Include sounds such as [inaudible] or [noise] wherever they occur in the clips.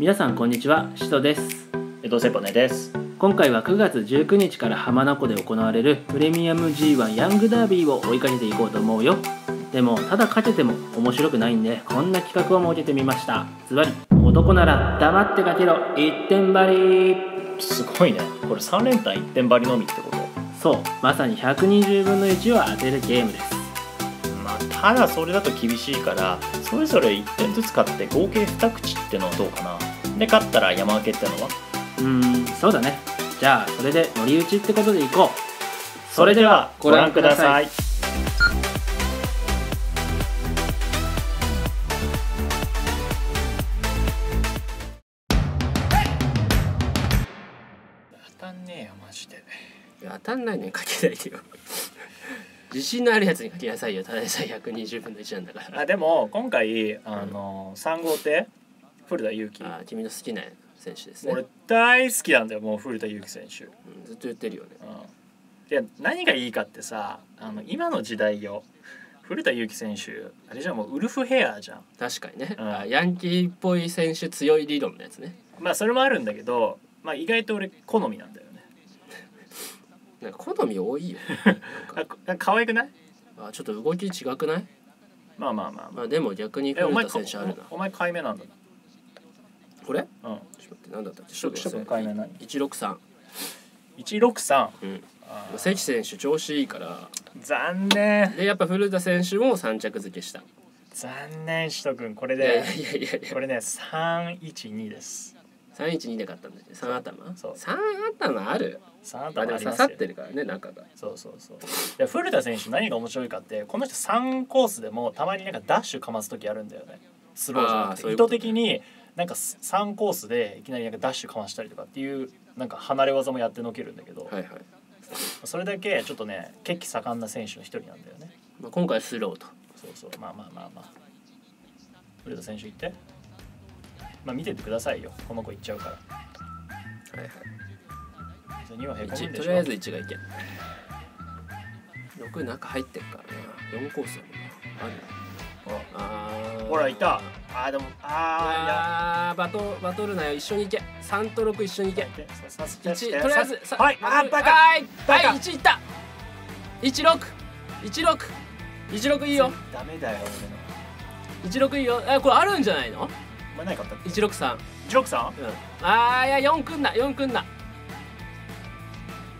皆さんこんにちはシトです。江戸セポネです。今回は9月19日から浜名湖で行われるプレミアム G1 ヤングダービーを追いかけていこうと思うよ。でもただ勝てても面白くないんでこんな企画を設けてみました。ズバリ男なら黙って勝てろ一点張り。すごいね。これ3連単1点張りのみってこと？そうまさに120分の1を当てるゲームです。まあただそれだと厳しいからそれぞれ1点ずつ買って合計2口ってのはどうかな？で勝ったら山分けってのは？うーんそうだね。じゃあそれで乗り打ちってことでいこう。それではご覧ください。当たんねえよマジで。当たんないのにかけないでよ。[laughs] 自信のあるやつにかけなさいよ。ただでさえ120分の1なんだから。あでも今回あの3号艇？古田裕樹あ君の好きな選手ですね、俺大好きなんだよもう古田裕樹選手。うんずっと言ってるよね。うん、で何がいいかってさあの今の時代よ。古田裕樹選手あれじゃんもうウルフヘアじゃん。確かにね、うん。あヤンキーっぽい選手強い理論のやつね。まあそれもあるんだけど、まあ、意外と俺好みなんだよね。[laughs] なんか好み多いよ。[laughs] あか可愛くない？あちょっと動き違くない？まあまあまあ、まあ、まあでも逆に古えお前田選手あるな。おお前買い目なんだこれ？うん。ちょっと待って何だった？っけ食食買い目何163 163うん。関選手調子いいから。残念。でやっぱ古田選手も3着付けした。残念しとくんこれでいやいやいやこれね312です。312で買ったんだよね。3頭。そう。3頭ある。3あ頭ありますよ。ってるからね中が。そうそうそう。で古田選手何が面白いかってこの人3コースでもたまになんかダッシュかます時あるんだよね。スローじゃなくて。意図的になんか3コースでいきなりなんかダッシュかましたりとかっていうなんか離れ技もやってのけるんだけど、はいはい、それだけちょっとね血気盛んな選手の一人なんだよね。まあ、今回スローと。そうそう。まあまあまあまあ。古田選手行って。まあ見ててくださいよ。この子行っちゃうから。はいはい。はへこむん1でしょ。とりあえず1がいけ。6中入ってるからな。4コースだもんな。あるほらあーほらいた。あーでもああーバトバトルなよ。一緒に行け。3と6一緒に行け。ーいやささせて1とりあえずさはいあーバカ。はい。バカ。はい1いった。1616 16いいよ。ダメだよ16いいよ。えこれあるんじゃないの？俺のお前何買ったっけ？163ジロクさんうん。あーいや4くんな4くんない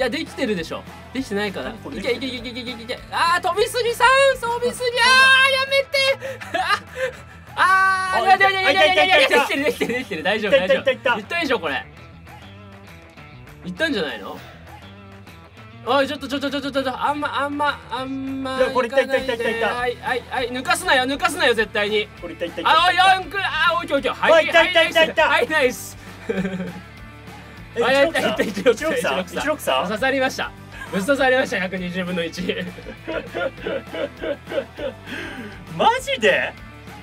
やできてるでしょできてないから。いけいけいけいけいけいけ。あー飛びすぎさん飛びすぎ。あーやめて。[laughs] あーあいやいやいやいやいやいやできてるできてるできてる。大丈夫いた大丈夫。いたいた。いたいったでしょこれ。いったんじゃないの？おいちょっとちょっとちょっとちょっとあんまあんまあんまこれいった行かないった。いったいったはいはいはい。抜かすなよ抜かすなよ絶対に。これいったいったいった。あおい4くあおいきょいきょはおいいたいたいたいた。はいナイス。えあいたいた一六さん一六さん刺さりましたぶっ刺さりました？120分の1マジで？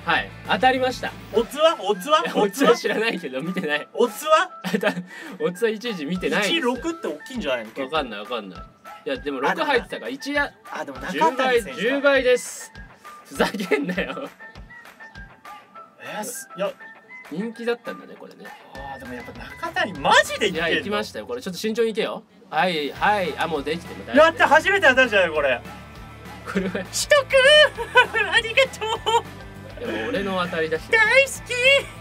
はい。当たりました。オッズは？オッズは？いオッズは？オッズは知らないけど見てない。オッズはオッズはいちいち見てないです。16って大きいんじゃないの？わかんないわかんない。いやでも6あでも入ってたから1やあでも中10倍谷選手10倍です。ふざけんなよ。えーすいや。人気だったんだねこれね。あーでもやっぱ中谷マジでいや行きましたよ。これちょっと慎重に行けよはいはいあもうできても大やって丈夫初めて当たるじゃないこれ。これは。しとくありがとう。でも俺の当たりだし。大好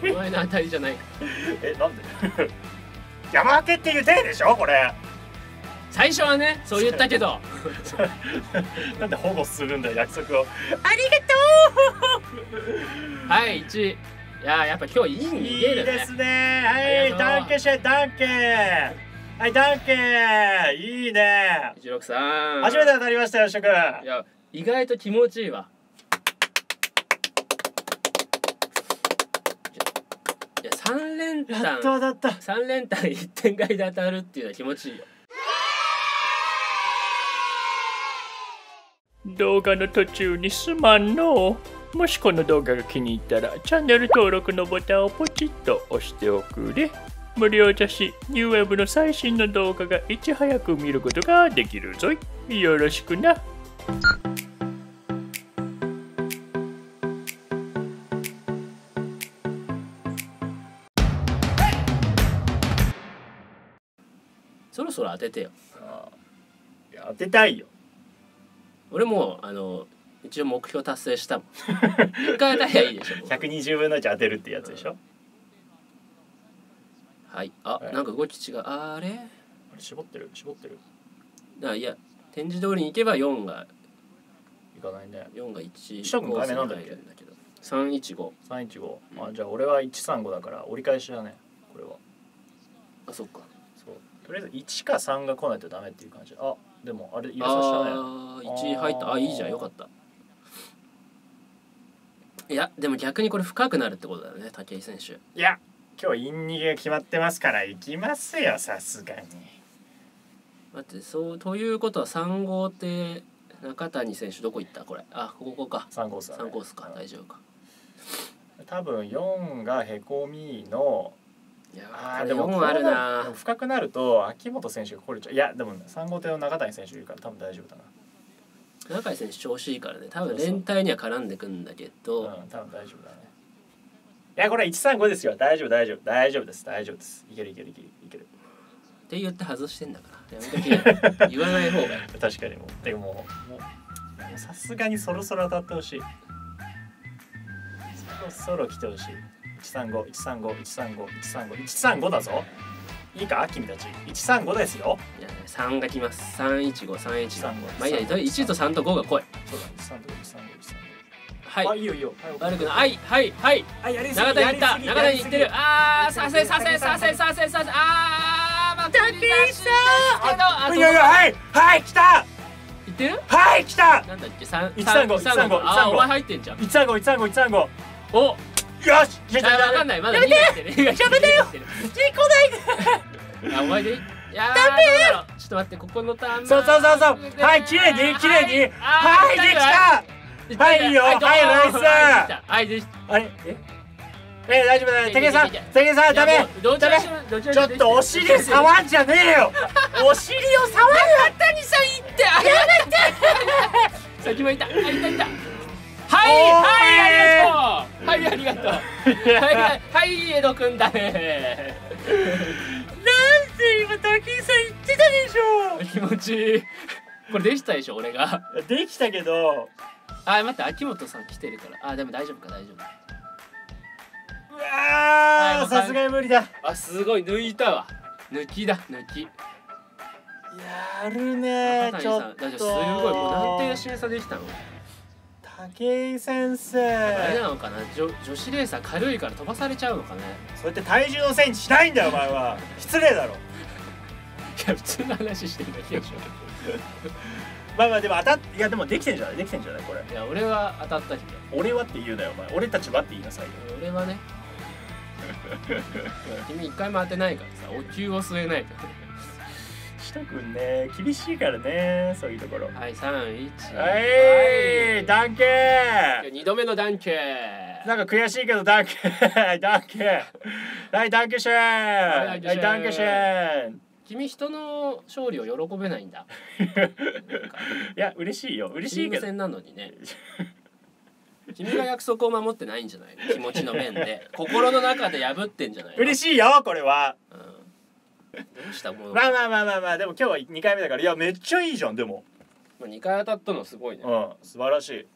き。お前の当たりじゃないかえなんで？山分けっていう体でしょこれ。最初はねそう言ったけど。[laughs] なんで保護するんだよ約束を。ありはい1いやーやっぱ今日いいがとう逃いげるね。いですねはいダンケシェダンケはいダンケいいね。163初めて当たりましたよ、しょくん。いや意外と気持ちいいわ。いや3連やっ単と当たった。3連単1点買いで当たるっていうのは気持ちいいよ。動画の途中にすまんの。もしこの動画が気に入ったらチャンネル登録のボタンをポチッと押しておくれ無料だし、ニューウェブの最新の動画がいち早く見ることができるぞい。よろしくな。そろそろ当ててよ。いや当てたいよ。俺もあの一応目標達成したもん。一回当たりゃいいでしょ。[laughs] 120分の1当てるってやつでしょ。うんはい。あ、はい。なんか動き違う。あれ？あれ絞ってる？絞ってる？だいや展示通りに行けば4が。いかないね。4が1翔くん画面なんだっけ？入るんだけど315 315あじゃあ俺は135だから折り返しだね。これは。あそっか。そう。とりあえず1か3が来ないとダメっていう感じ。あでもあれ入れさせたね。ああ1入った。あいいじゃん。よかった。いやでも逆にこれ深くなるってことだよね武井選手。いや今日イン逃げが決まってますから行きますよさすがに。待ってそうということは3号艇中谷選手どこ行った？これ。あここか。3コースだ、ね、3コースか。大丈夫か。多分4がへこみのいやでも4あるでなも深くなると秋元選手が来れちゃう。いやでも3号艇の中谷選手いるから多分大丈夫だな。中井選手調子いいからね。多分連帯には絡んでくんだけど。うん多分大丈夫だね。いやこれ135ですよ。大丈夫大丈夫大丈夫です。大丈夫です。いけるいけるいけるいける。って言って外してんだから。やめときな言わない方がいい。[laughs] 確かにもう。でももうさすがにそろそろ当たってほしい。そろそろ来てほしい。135135135135だぞ。いいか君たち。135ですよ。いや3が来ます。315315 135まあいいやとりあえず1と3と5が来い。そうだ135 135はい。あいいよいいよ。悪くない。はいはいはい。あやりすぎ長谷行った。長谷行ってる。あーさせさせさせさせさせあーまた武井さんあいやいやはいはい来た。行ってる？はい来た。なんだっけ？三135三135あーお前入ってんじゃん。135 135 135お。よしいやあわかんない。まだ逃げて。る。やめてよ。あ [laughs] お前でいい。いやちょっと待ってここのターンそうそうそうそう。はい綺麗に綺麗に。はい。できたはいよ。はいナイス。はいであれ？え？え大丈夫だね。武井さん武井さんダメ。ダメ。ちょっとお尻触んじゃねえよ。[laughs] お尻を触る谷さん行ってあやめて先もいた。あいたいた。はいはいありがとう。はいありがとう。はいはいはい江戸くんだねなんで今武井さん言ってたでし気持ちいいこれできたでしょ俺がょできたけどあ待って秋元さん来てるから。あでも大丈夫か大丈夫。うはいわーさすがに無理だ。あすごい抜いたわ。抜きだ抜き。やるね中ちょっとすごいもう何点が審査できたの？武井先あれ生なのかな？女女子レーサー軽いから飛ばされちゃうのかね？そうやって体重のせいにしないんだよお前は。[laughs] 失礼だろ。いや普通の話してるだけでしょまあまあでも当たっいやでもできてんじゃない？できてんじゃない？これ。いや俺は当たったけど俺はって言うなよお前。俺たちはって言いなさいよ。俺はね。[laughs] 君一回も当てないからさお灸を据えないから下くんね。厳しいからねそういうところ。はい31はいダンケー。2度目のダンケなんか悔しいけどダンケー。[laughs] ダンケー。はいダンケシェーン。はいはいダンケシェーン君人の勝利を喜べないんだ。[laughs] いや嬉しいよ。嬉チしいけど。なのにね。[laughs] 君が約束を守ってないんじゃないの？気持ちの面で。心の中で破ってんじゃないの？嬉しいよこれは。うん、どうしたもの？まあまあまあまあまあでも今日は2回目だから。いやめっちゃいいじゃんでも。まあ2回当たったのすごいね。うん素晴らしい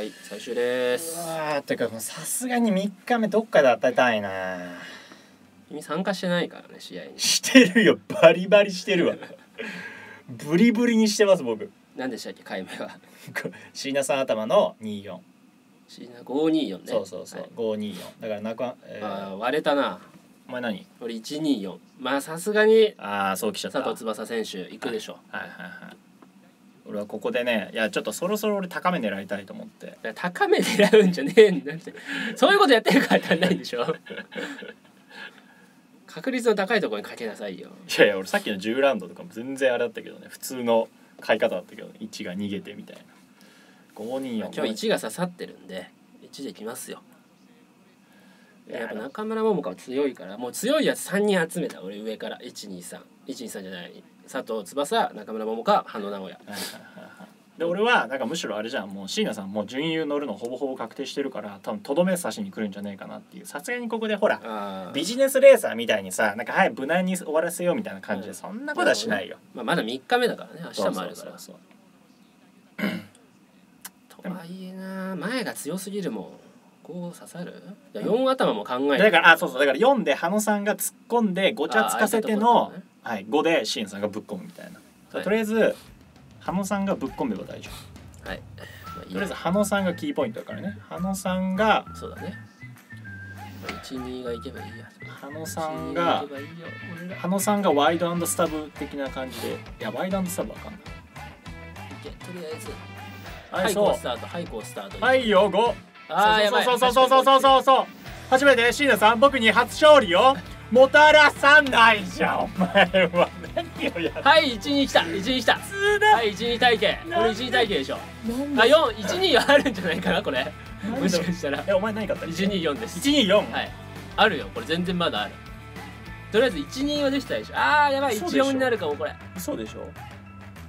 はい最終です。うわーてかもうさすがに3日目どっかで当てたいな。君参加してないからね試合に。してるよ。バリバリしてるわ。ブリブリにしてます僕。何でしたっけ回目は。椎名さん頭の24シーナ524ね。そうそうそう、はい。524だから中か、えあーー割れたな。お前何？俺124まあさすがにああそうきちゃった。佐藤翼選手行くでしょ。はいはいはい俺はここでねいやちょっとそろそろ俺高め狙いたいと思って。高め狙うんじゃねえんだって。そういうことやってるから足んないんでしょ？[laughs] 確率の高いところにかけなさいよ。いやいや俺さっきの10ラウンドとかも全然あれだったけどね。普通の買い方だったけど、ね、1が逃げてみたいな。524今日1が刺さってるんで1できますよやっぱ中村桃香は強いからもう強いやつ3人集めた俺上から。123123じゃない。佐藤翼中村桃香羽野直哉で俺はなんかむしろあれじゃん。もう椎名さんもう準優乗るのほぼほぼ確定してるから多分とどめ刺しに来るんじゃねえかなっていう。さすがにここでほらビジネスレーサーみたいにさなんかはい無難に終わらせようみたいな感じでそんなことはしないよ、まあ、まだ3日目だからね。明日もあるから。とはいえな前が強すぎるもんこう刺さる？いや4頭も考えてだからあそうそうだから4で羽野さんが突っ込んでごちゃつかせての、あーはい、5で椎名さんがぶっ込むみたいな、はい。とりあえず羽野さんがぶっ込めば大丈夫。はい、まあ、とりあえず羽野さんがキーポイントだからね。羽野さんがそうだね、まあ、12がいけばいいや。羽野さんが12いけばいいよ俺ら。い羽野さんがワイドスタブ的な感じでいやワイドスタブわかんな。いけとりあえず。はい、はいそうこうスタート。はいこうスタート。はいよ5あーやばい。そうそうそうそうそうそう。そう初めて椎名さん僕に初勝利を。[laughs] もたらさないじゃん。お前は何をやる。はい12来た。12来た。はい12体系これ12体系でしょ。あ412はあるんじゃないかなこれ。[laughs] もしかしたら。えお前何買った124です。124はい。あるよこれ全然まだある。とりあえず12はできたでしょ。あーやばい。嘘でしょ。14になるかもこれ。嘘でしょ。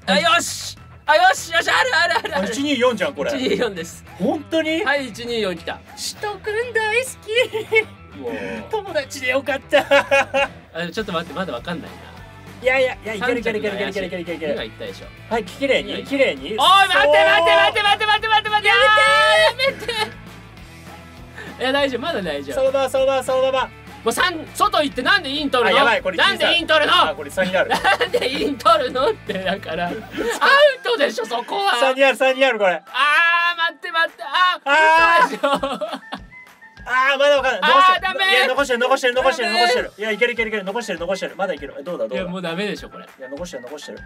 あよしあよしよしあるあるあるある。124じゃんこれ。124です。本当に？はい124来た。しとくん大好き友達でよかった。[laughs] あちょっと待ってまだわかんないな。いやいやいやいけるいけるいけるいけるいけるいけるいける今る。言ったでしょ。はい綺麗に綺麗に。おい待って待って待って待って待って待って待ってやめてやめていや大丈夫まだ大丈夫。そうだそうだそうだもう三外行ってなんでイン取るの？なんでイン取るの？あこれ3にあるなんでイン取るの？ってだから [laughs] アウトでしょそこは。3にある3にあるこれ。あー待って待ってああー。嘘でしょ。あーまだわかんない。あーダメ。いや残してる残してる残してる残してる。いやいけるいけるいける。残してる残してる。まだいける。えどうだどだ？いうやもうダメでしょこれ。いや残してる残してる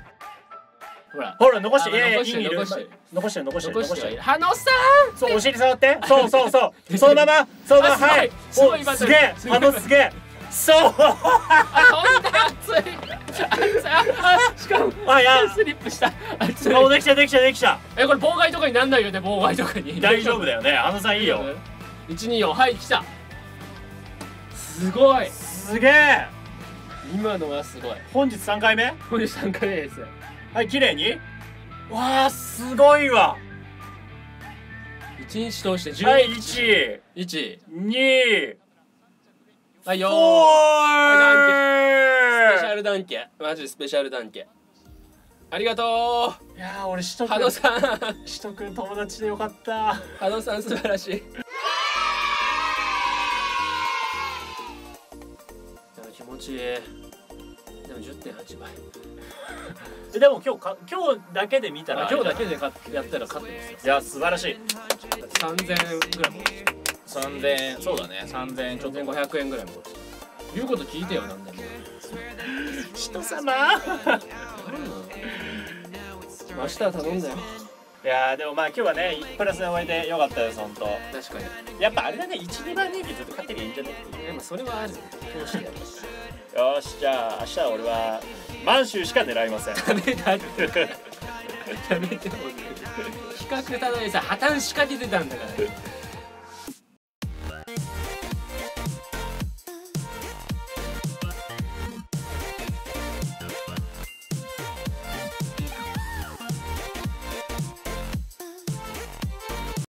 ほら。ほら残して。あいやいや残してる。残して。る残してる残してる残し残しててる。はいる羽野さそうお尻触って。[laughs] そうそうそう。そのままそのままはい。おすげえ。あのすげえ。そう。んあこんな熱い。熱いしかも。あいや。スリップした。熱い顔できたできたできた。えこれ妨害とかになんないよね妨害とかに。大丈夫だよね。あのさんいいよ。124はい来た。すごい。すげえ。今のはすごい。本日3回目？これ3回目ですはい綺麗に？わあすごいわ。1日通して12はい1 1 2はいよおスペシャールダンケ。マジスペシャルダンケ。ありがといやー俺しとく。さん。しとく友達でよかった。羽野さん素晴らしい。いや気持ちいい10.8倍。え [laughs] でも今日か今日だけで見たら今日だけで勝っやったら勝ってますいや素晴らしい。よ3000ぐらいも。3000そうだね。3000円ちょっと。3500円ぐらいも。言うこと聞いてよなんで。も人様。明日は頼んだよ。いやーでもまあ今日はねプラスで終えてよかったです本当。確かに。やっぱあれだね12番人気ずっと勝ってりゃいいんじゃね？でもそれはあるよどうしてやるよしじゃあ明日は俺は満州しか狙いません。ダメだってダメだもう比較ただでさ破綻しかけてたんだから